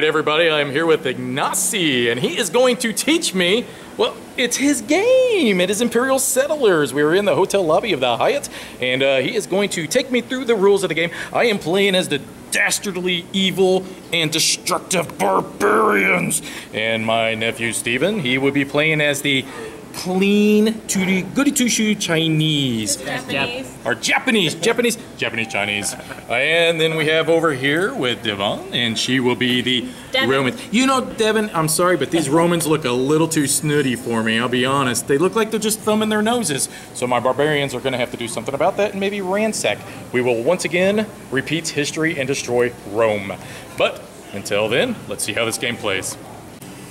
right, everybody, I'm here with Ignacy, and he is going to teach me, well, it's his game. It is Imperial Settlers. We are in the hotel lobby of the Hyatt, and uh, he is going to take me through the rules of the game. I am playing as the dastardly evil and destructive barbarians. And my nephew, Steven, he would be playing as the clean to the goody two shoe Chinese. Japanese. Or Japanese, Japanese, Japanese, Chinese. and then we have over here with Devon, and she will be the Devon. Roman. You know, Devon, I'm sorry, but these Romans look a little too snooty for me, I'll be honest. They look like they're just thumbing their noses. So my barbarians are going to have to do something about that and maybe ransack. We will once again repeat history and destroy Rome. But until then, let's see how this game plays.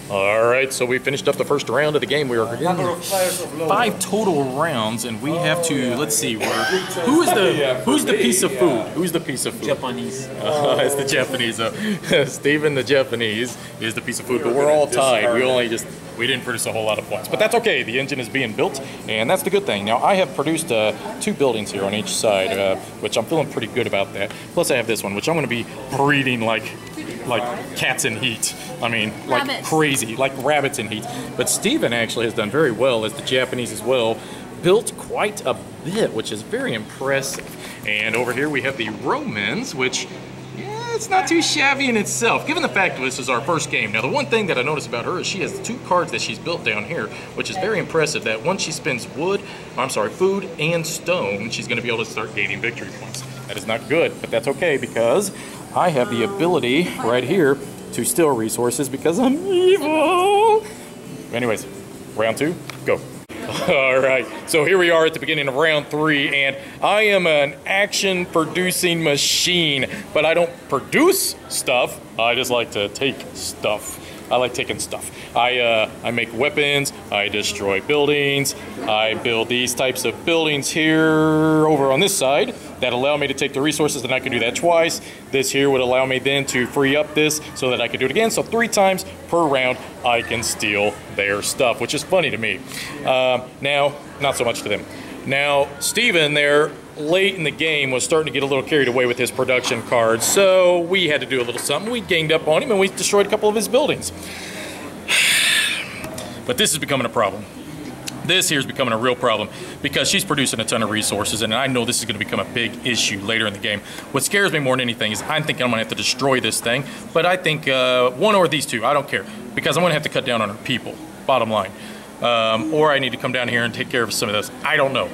All right, so we finished up the first round of the game. We are five total rounds, and we have to let's see. We're, who is the who's the piece of food? Who's the piece of food? Japanese. Uh, it's the Japanese. Uh, Stephen, the Japanese, is the piece of food, but we're all tied. We only just we didn't produce a whole lot of points, but that's okay. The engine is being built, and that's the good thing. Now I have produced uh, two buildings here on each side, uh, which I'm feeling pretty good about that. Plus I have this one, which I'm going to be breeding like like cats in heat. I mean, like Rabbits. crazy, like rabbits in heat. But Stephen actually has done very well as the Japanese as well. Built quite a bit, which is very impressive. And over here we have the Romans, which yeah, it's not too shabby in itself, given the fact that this is our first game. Now, the one thing that I noticed about her is she has two cards that she's built down here, which is very impressive. That once she spends wood, I'm sorry, food and stone, she's going to be able to start gaining victory points. That is not good, but that's okay because I have the ability right here to steal resources because I'm evil. Anyways, round two, go. All right, so here we are at the beginning of round three, and I am an action producing machine, but I don't produce stuff, I just like to take stuff. I like taking stuff. I, uh, I make weapons, I destroy buildings, I build these types of buildings here over on this side that allow me to take the resources, and I can do that twice. This here would allow me then to free up this so that I could do it again. So three times per round, I can steal their stuff, which is funny to me. Um, now, not so much to them. Now, Steven there, late in the game, was starting to get a little carried away with his production cards, so we had to do a little something. We ganged up on him and we destroyed a couple of his buildings. But this is becoming a problem. This here is becoming a real problem because she's producing a ton of resources, and I know this is going to become a big issue later in the game. What scares me more than anything is I'm thinking I'm going to have to destroy this thing, but I think uh, one or these two, I don't care, because I'm going to have to cut down on her people, bottom line. Um, or I need to come down here and take care of some of this. I don't know.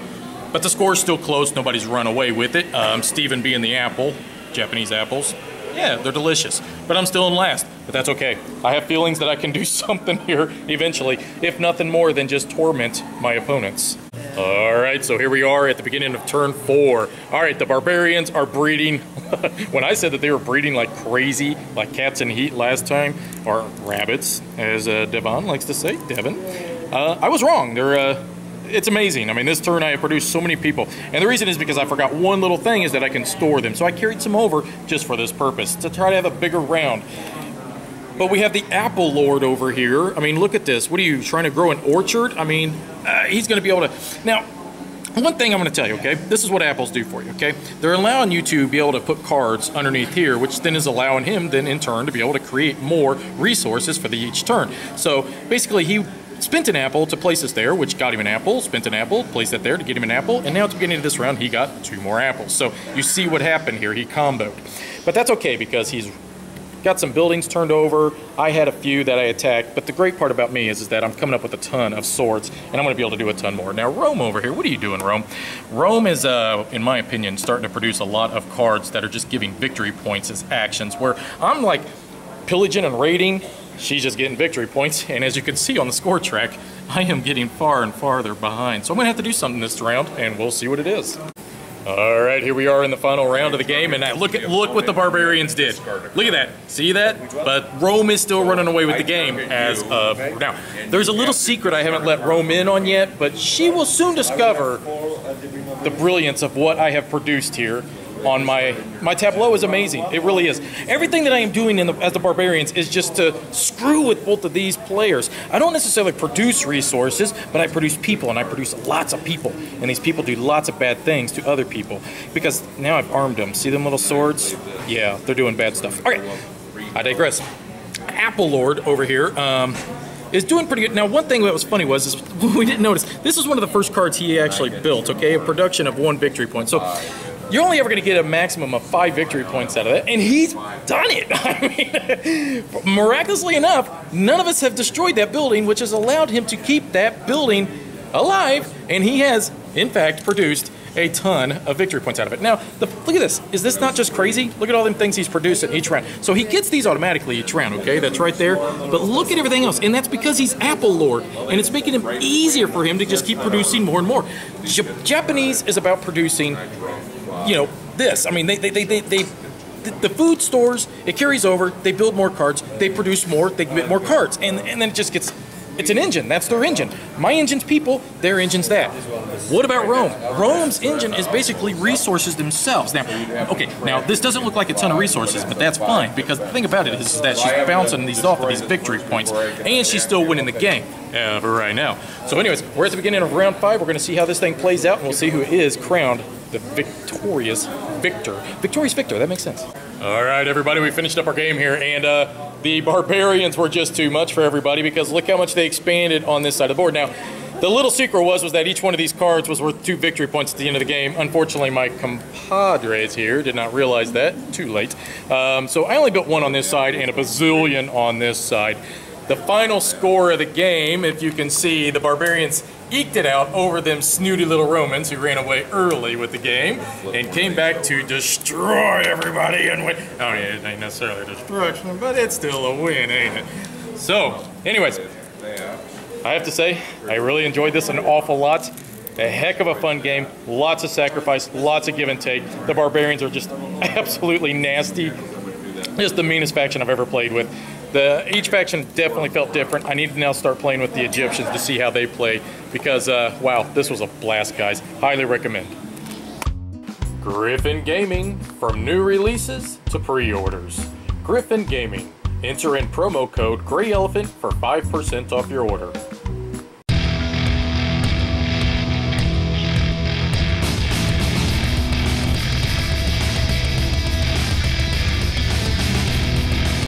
But the score's still close. Nobody's run away with it. Um, Steven being the apple, Japanese apples. Yeah, they're delicious. But I'm still in last. But that's okay. I have feelings that I can do something here eventually, if nothing more than just torment my opponents. All right, so here we are at the beginning of turn four. All right, the barbarians are breeding. when I said that they were breeding like crazy, like cats in heat last time, or rabbits, as uh, Devon likes to say, Devon, uh, I was wrong. They're uh, it's amazing. I mean, this turn I have produced so many people. And the reason is because I forgot one little thing is that I can store them. So I carried some over just for this purpose, to try to have a bigger round. But we have the apple lord over here. I mean, look at this. What are you, trying to grow an orchard? I mean, uh, he's going to be able to... Now, one thing I'm going to tell you, okay? This is what apples do for you, okay? They're allowing you to be able to put cards underneath here, which then is allowing him then in turn to be able to create more resources for the each turn. So basically, he spent an apple to place us there, which got him an apple, spent an apple, placed that there to get him an apple, and now at the beginning of this round, he got two more apples. So you see what happened here. He comboed. But that's okay because he's got some buildings turned over. I had a few that I attacked, but the great part about me is, is that I'm coming up with a ton of swords, and I'm going to be able to do a ton more. Now, Rome over here, what are you doing, Rome? Rome is, uh, in my opinion, starting to produce a lot of cards that are just giving victory points as actions, where I'm like pillaging and raiding. She's just getting victory points, and as you can see on the score track, I am getting far and farther behind. So I'm going to have to do something this round, and we'll see what it is. All right, here we are in the final round of the game, and look at look what the barbarians did. Look at that. See that? But Rome is still running away with the game as of now. There's a little secret I haven't let Rome in on yet, but she will soon discover the brilliance of what I have produced here on my my tableau is amazing. It really is. Everything that I am doing in the, as the barbarians is just to screw with both of these players. I don't necessarily produce resources, but I produce people, and I produce lots of people, and these people do lots of bad things to other people because now I've armed them. See them little swords? Yeah, they're doing bad stuff. Okay, I digress. Apple Lord over here. Um, is doing pretty good. Now, one thing that was funny was is we didn't notice this was one of the first cards he actually built. Okay, a production of one victory point. So you're only ever going to get a maximum of five victory points out of it, and he's done it. I mean, miraculously enough, none of us have destroyed that building, which has allowed him to keep that building alive, and he has, in fact, produced a ton of victory points out of it. Now, the, look at this. Is this not just crazy? Look at all them things he's producing each round. So he gets these automatically each round, okay? That's right there. But look at everything else. And that's because he's Apple Lord. And it's making it easier for him to just keep producing more and more. J- Japanese is about producing, you know, this. I mean, they, they, they, they, they the food stores, it carries over, they build more cards, they produce more, they get more cards, and, and then it just gets it's an engine. That's their engine. My engine's people, their engine's that. What about Rome? Rome's engine is basically resources themselves. Now, okay, now this doesn't look like a ton of resources, but that's fine because the thing about it is that she's bouncing these off of these victory points, and she's still winning the game uh, for right now. So, anyways, we're at the beginning of round five. We're going to see how this thing plays out, and we'll see who is crowned the victorious victor. Victorious victor. That makes sense. All right, everybody, we finished up our game here, and uh, the barbarians were just too much for everybody because look how much they expanded on this side of the board. Now, the little secret was was that each one of these cards was worth two victory points at the end of the game. Unfortunately, my compadres here did not realize that. Too late. Um, so I only built one on this side and a bazillion on this side. The final score of the game, if you can see, the Barbarians eked it out over them snooty little Romans who ran away early with the game and came back to destroy everybody and win. Oh, yeah, it ain't necessarily destruction, but it's still a win, ain't it? So, anyways, I have to say, I really enjoyed this an awful lot. A heck of a fun game, lots of sacrifice, lots of give and take. The Barbarians are just absolutely nasty. Just the meanest faction I've ever played with. The, each faction definitely felt different. I need to now start playing with the Egyptians to see how they play because, uh, wow, this was a blast, guys. Highly recommend. Gryphon Gaming, from new releases to pre-orders. Gryphon Gaming. Enter in promo code Grey Elephant for 5% off your order.